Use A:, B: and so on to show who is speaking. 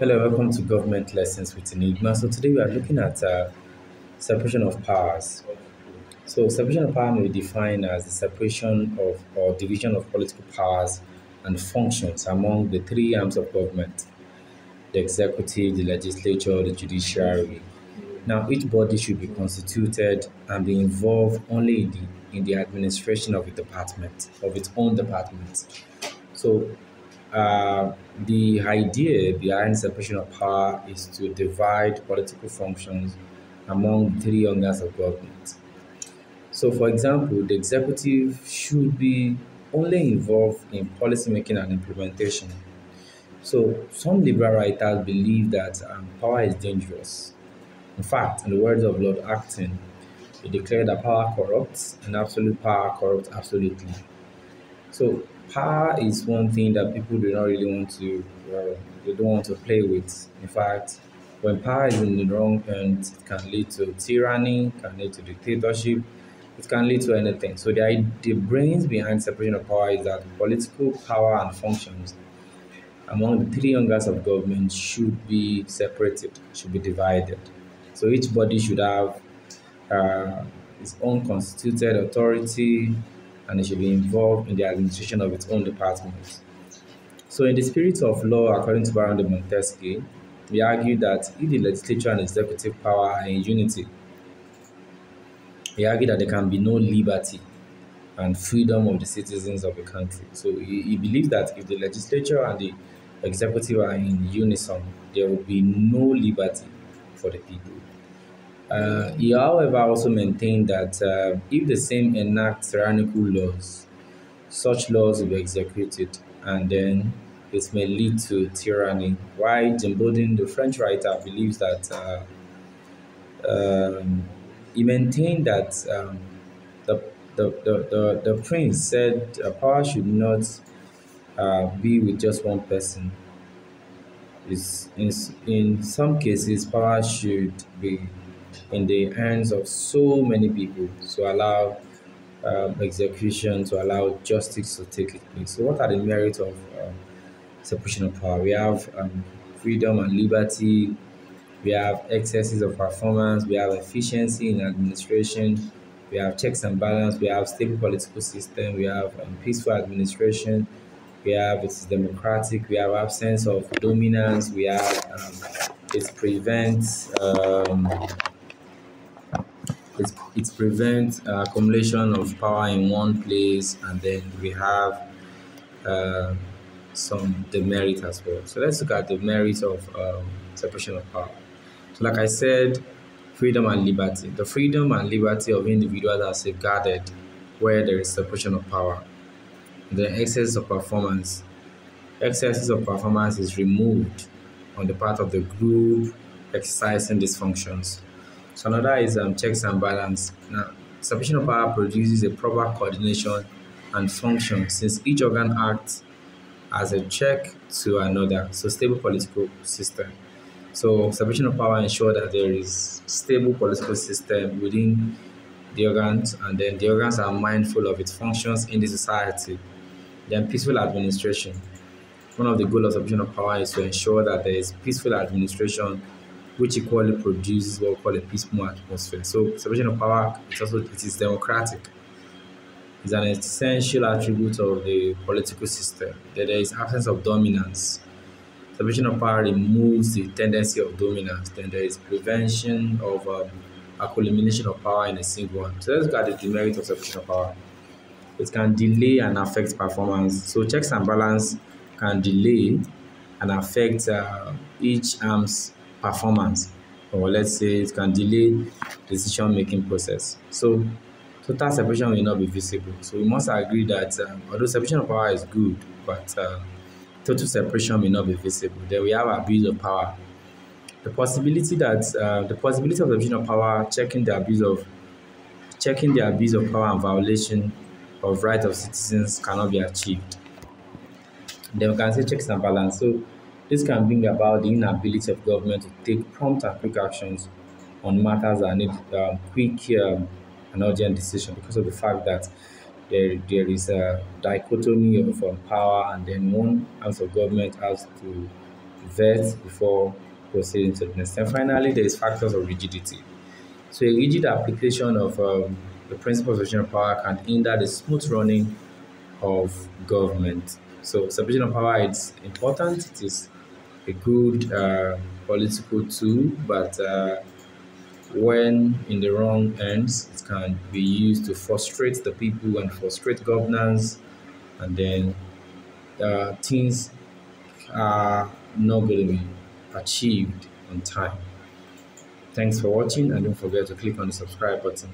A: Hello, welcome to Government Lessons with Enigma. So today we are looking at uh, separation of powers. So separation of power may be defined as the separation of or division of political powers and functions among the three arms of government: the executive, the legislature, the judiciary. Now, each body should be constituted and be involved only in the in the administration of a department of its own department. So uh, the idea behind separation of power is to divide political functions among three organs of government. So, for example, the executive should be only involved in policy making and implementation. So, some liberal writers believe that um, power is dangerous. In fact, in the words of Lord Acton, he declared that power corrupts and absolute power corrupts absolutely. So power is one thing that people do not really want to, uh, they don't want to play with. In fact, when power is in the wrong hands, it can lead to tyranny, can lead to dictatorship, it can lead to anything. So the, the brains behind separation of power is that political power and functions among the three organs of government should be separated, should be divided. So each body should have uh, its own constituted authority, and it should be involved in the administration of its own departments. So, in the spirit of law, according to Baron de Montesquieu, we argue that if the legislature and executive power are in unity, we argue that there can be no liberty and freedom of the citizens of the country. So, he, he believes that if the legislature and the executive are in unison, there will be no liberty for the people. Uh, he, however, also maintained that uh, if the same enact tyrannical laws, such laws will be executed and then it may lead to tyranny. Why Bodin, the French writer, believes that uh, um, he maintained that um, the, the, the, the, the prince said power should not uh, be with just one person. It's, in, in some cases, power should be in the hands of so many people to allow um, execution, to allow justice to take place. So, what are the merits of um, separation of power? We have um, freedom and liberty, we have excesses of performance, we have efficiency in administration, we have checks and balance, we have stable political system, we have um, peaceful administration, we have it's democratic, we have absence of dominance, we have um, it prevents prevents uh, accumulation of power in one place and then we have uh, some demerit as well. So let's look at the merits of um, separation of power. So like I said, freedom and liberty. The freedom and liberty of individuals are safeguarded where there is separation of power. The excess of performance. Excesses of performance is removed on the part of the group exercising these functions. So another is um, checks and balance. Now, of power produces a proper coordination and function since each organ acts as a check to another. So stable political system. So of power ensure that there is stable political system within the organs and then the organs are mindful of its functions in the society. Then peaceful administration. One of the goals of of power is to ensure that there is peaceful administration which equally produces what we call a peaceful atmosphere. So separation of power is also it is democratic. It's an essential attribute of the political system that there is absence of dominance. Separation of power removes the tendency of dominance. Then there is prevention of um, accumulation of power in a single one. So let's look at the demerit of separation of power. It can delay and affect performance. So checks and balance can delay and affect uh, each arm's performance or let's say it can delay decision making process. So total separation will not be visible. So we must agree that um, although separation of power is good but uh, total separation may not be visible. Then we have abuse of power. The possibility that uh, the possibility of separation of power checking the abuse of checking the abuse of power and violation of rights of citizens cannot be achieved. Then we can say checks and balance so this can bring about the inability of government to take prompt and quick actions on matters that need um, quick um, and urgent decision because of the fact that there, there is a dichotomy of um, power and then one arm of government has to vet before proceeding to the next. And finally, there is factors of rigidity. So a rigid application of um, the principles of separation power can hinder the smooth running of government. So separation of power is important. It is a good uh, political tool, but uh, when in the wrong hands, it can be used to frustrate the people and frustrate governance, and then uh, things are not going to be achieved on time. Thanks for watching and don't forget to click on the subscribe button.